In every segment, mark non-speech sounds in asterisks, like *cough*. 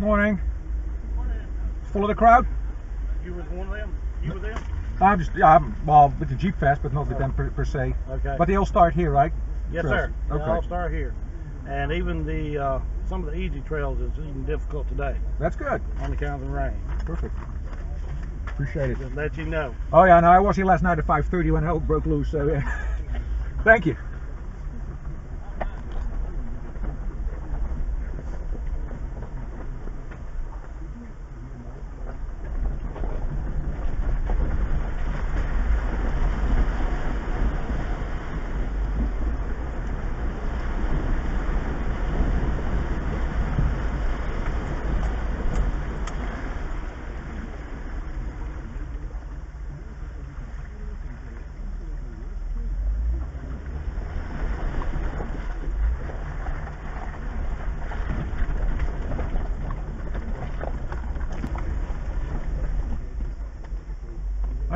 Morning. Morning. Full of the crowd? You was one of them? You were them? I'm just, yeah, I'm, well, with the Jeep Fest, but not with them per, per se. Okay. But they all start here, right? yes, trails. sir. They Okay. all start here. And even the uh, some of the easy trails is even difficult today That's good. on account of the rain. Perfect. Appreciate it. Just let you know. Oh yeah, no, I was here last night at 5:30 when hell broke loose. So yeah. *laughs* Thank you.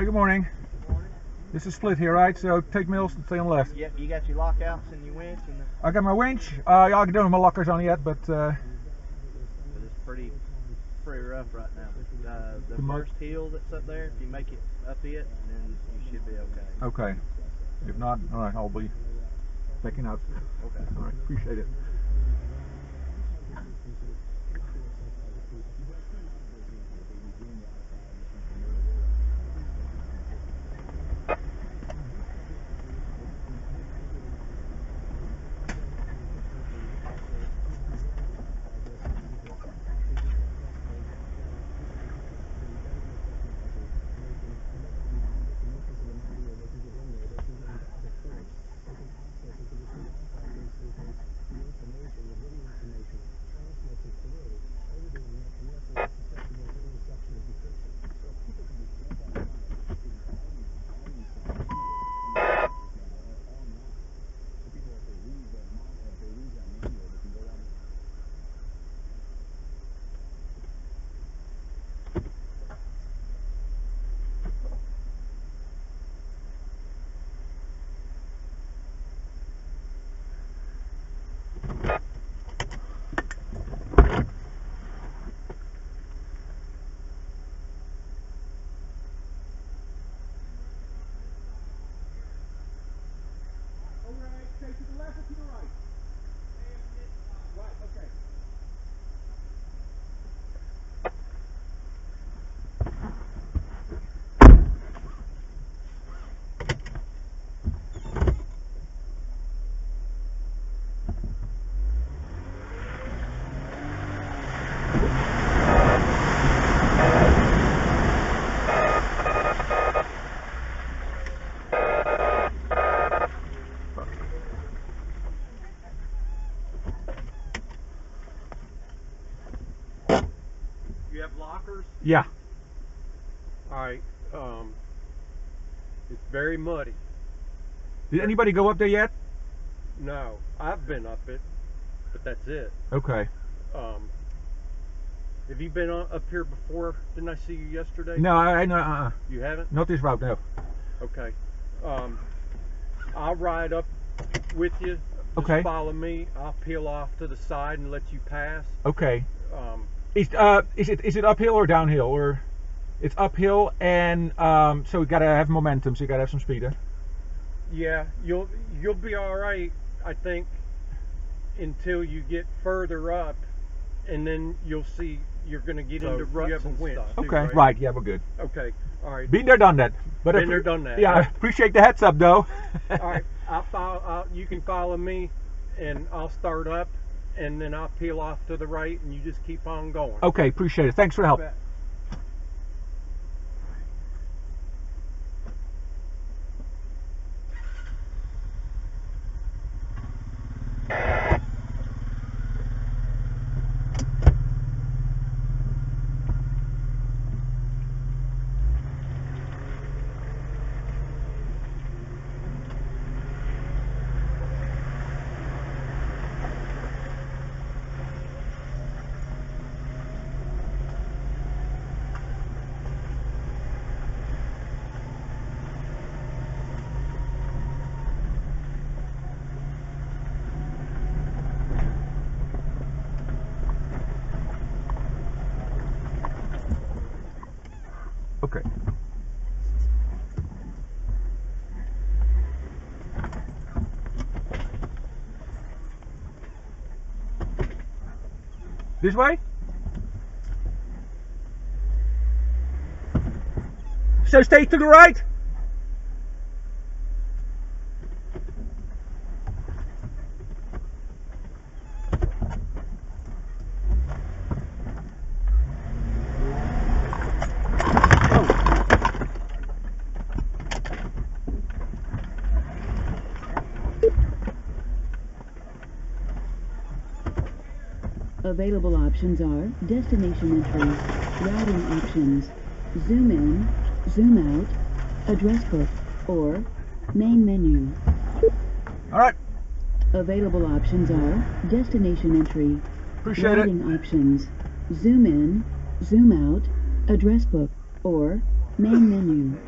Hi, good morning. This is split here, right? So take Mills and stay on the left. Yep, you got your lockouts and your winch, and the, I got my winch. Uh, yeah, I don't have my lockers on yet, but uh, but it's pretty, pretty rough right now. Uh, the The first hill that's up there, if you make it up it, then you should be okay. okay. If not, all right, I'll be backing out. Okay. All right, appreciate it. You have lockers? Yeah. Alright, um, it's very muddy. Did anybody go up there yet? No, I've been up it, but that's it. Okay. Um, have you been up here before? Didn't I see you yesterday? No, I, I know. Uh, You haven't? not this route. No. Okay. Um, I'll ride up with you. Just Okay. follow me. I'll peel off to the side and let you pass. Okay. Um, Is uh is it is it uphill or downhill or? It's uphill and um so we gotta have momentum. So you gotta have some speed. Huh? yeah, you'll you'll be all right, I think, until you get further up, and then you'll see you're gonna get So into you ruts have a and winch, stuff. too, Okay. right? Right. Yeah, we're good. Okay. All right. Been there, done that. But I Been there, done that. Yeah, I appreciate the heads up though. All right. I'll follow. I'll, you can follow me, and I'll start up, and then I'll peel off to the right, and you just keep on going. Okay, appreciate it. Thanks for the help. This way? So stay to the right. Available options are destination entry, routing options, zoom in, zoom out, address book, or main menu. All right. Available options are destination entry, Appreciate it. routing options, zoom in, zoom out, address book, or main menu.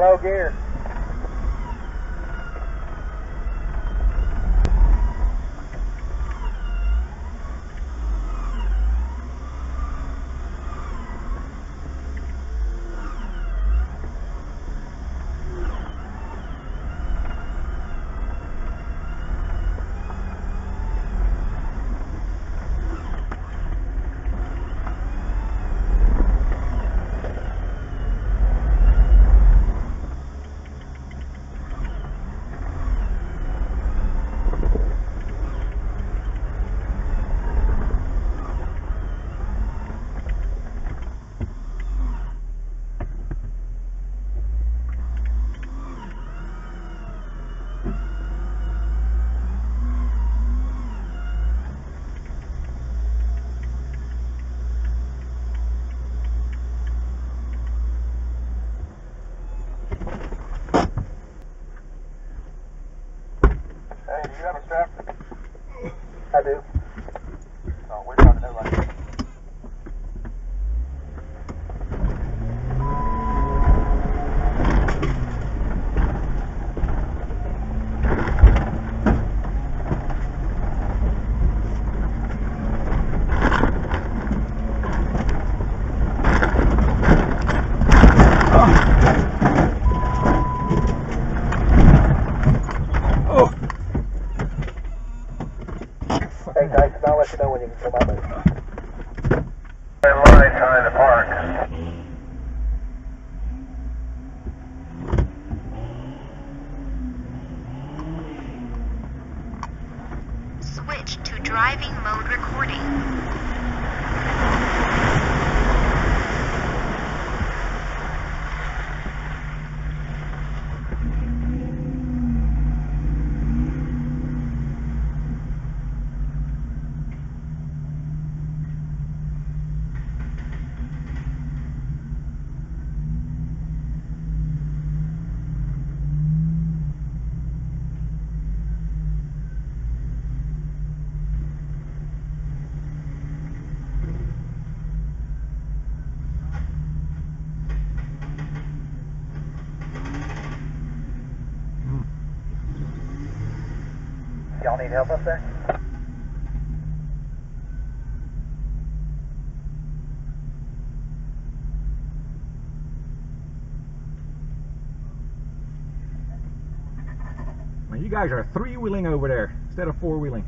Low gear. Y'all need help up there? You guys are three wheeling over there instead of four wheeling.